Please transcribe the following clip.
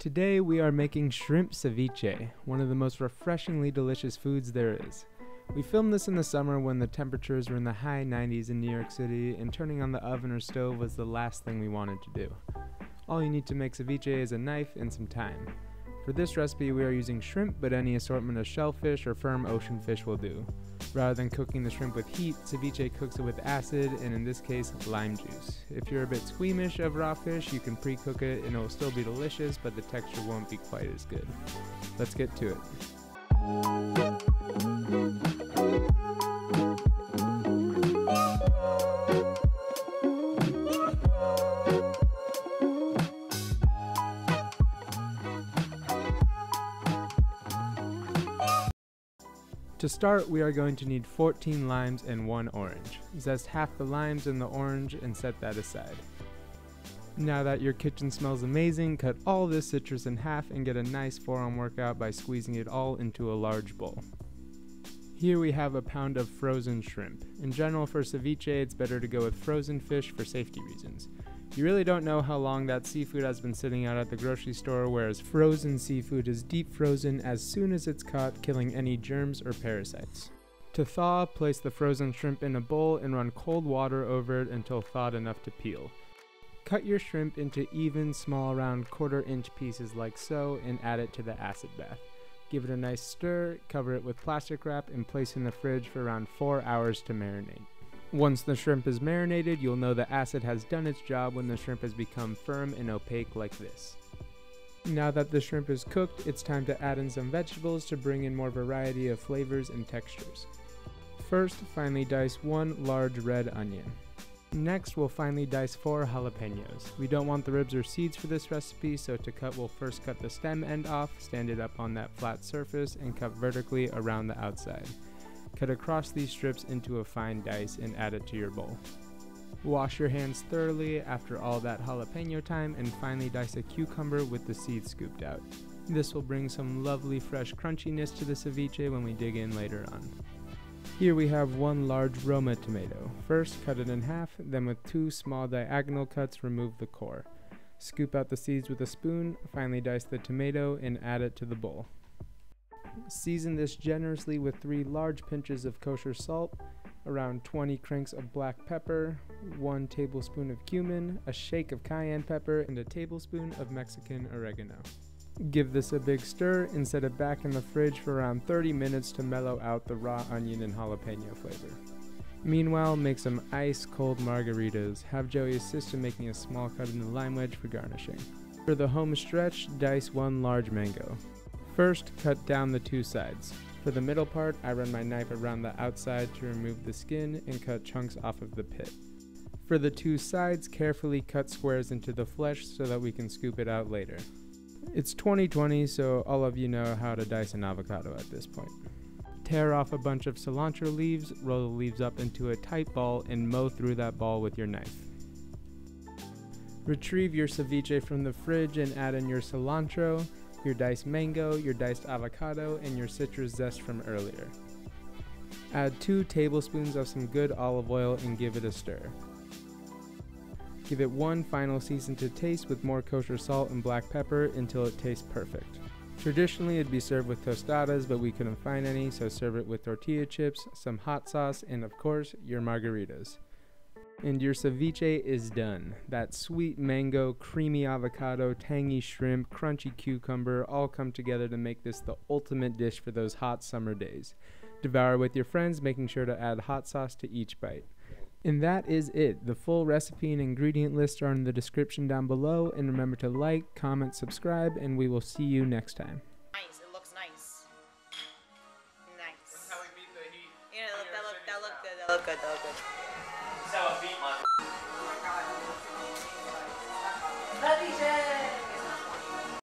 Today we are making shrimp ceviche, one of the most refreshingly delicious foods there is. We filmed this in the summer when the temperatures were in the high 90s in New York City, and turning on the oven or stove was the last thing we wanted to do. All you need to make ceviche is a knife and some time. For this recipe, we are using shrimp, but any assortment of shellfish or firm ocean fish will do. Rather than cooking the shrimp with heat, ceviche cooks it with acid, and in this case, lime juice. If you're a bit squeamish of raw fish, you can pre cook it and it will still be delicious, but the texture won't be quite as good. Let's get to it. To start, we are going to need 14 limes and 1 orange. Zest half the limes in the orange and set that aside. Now that your kitchen smells amazing, cut all this citrus in half and get a nice forearm workout by squeezing it all into a large bowl. Here we have a pound of frozen shrimp. In general, for ceviche, it's better to go with frozen fish for safety reasons. You really don't know how long that seafood has been sitting out at the grocery store, whereas frozen seafood is deep frozen as soon as it's caught, killing any germs or parasites. To thaw, place the frozen shrimp in a bowl and run cold water over it until thawed enough to peel. Cut your shrimp into even, small, round quarter inch pieces like so and add it to the acid bath. Give it a nice stir, cover it with plastic wrap, and place in the fridge for around 4 hours to marinate. Once the shrimp is marinated, you'll know the acid has done its job when the shrimp has become firm and opaque like this. Now that the shrimp is cooked, it's time to add in some vegetables to bring in more variety of flavors and textures. First, finely dice one large red onion. Next, we'll finely dice four jalapenos. We don't want the ribs or seeds for this recipe, so to cut, we'll first cut the stem end off, stand it up on that flat surface, and cut vertically around the outside. Cut across these strips into a fine dice and add it to your bowl. Wash your hands thoroughly after all that jalapeno time and finally dice a cucumber with the seeds scooped out. This will bring some lovely fresh crunchiness to the ceviche when we dig in later on. Here we have one large Roma tomato. First cut it in half, then with two small diagonal cuts remove the core. Scoop out the seeds with a spoon, finally dice the tomato and add it to the bowl. Season this generously with 3 large pinches of kosher salt, around 20 cranks of black pepper, 1 tablespoon of cumin, a shake of cayenne pepper, and a tablespoon of Mexican oregano. Give this a big stir and set it back in the fridge for around 30 minutes to mellow out the raw onion and jalapeno flavor. Meanwhile, make some ice cold margaritas. Have Joey assist in making a small cut in the lime wedge for garnishing. For the home stretch, dice one large mango. First, cut down the two sides. For the middle part, I run my knife around the outside to remove the skin and cut chunks off of the pit. For the two sides, carefully cut squares into the flesh so that we can scoop it out later. It's 2020, so all of you know how to dice an avocado at this point. Tear off a bunch of cilantro leaves, roll the leaves up into a tight ball, and mow through that ball with your knife. Retrieve your ceviche from the fridge and add in your cilantro, your diced mango, your diced avocado, and your citrus zest from earlier. Add 2 tablespoons of some good olive oil and give it a stir. Give it one final season to taste with more kosher salt and black pepper until it tastes perfect. Traditionally, it'd be served with tostadas, but we couldn't find any, so serve it with tortilla chips, some hot sauce, and of course, your margaritas. And your ceviche is done. That sweet mango, creamy avocado, tangy shrimp, crunchy cucumber all come together to make this the ultimate dish for those hot summer days. Devour with your friends, making sure to add hot sauce to each bite. And that is it. The full recipe and ingredient list are in the description down below. And remember to like, comment, subscribe, and we will see you next time. Nice. It looks nice. Nice. That's How we beat the heat. Yeah, that look, that look, that look good. That look good. That look good. Is how I beat my Ceviche.